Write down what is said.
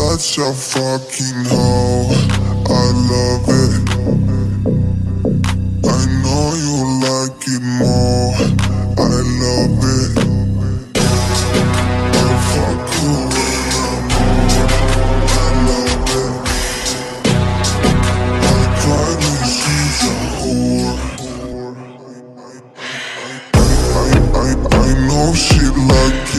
That's your fucking hoe. I love it. I know you like it more. I love it. I fuck you I love it. I try she's a whore. I, I, I, I know she like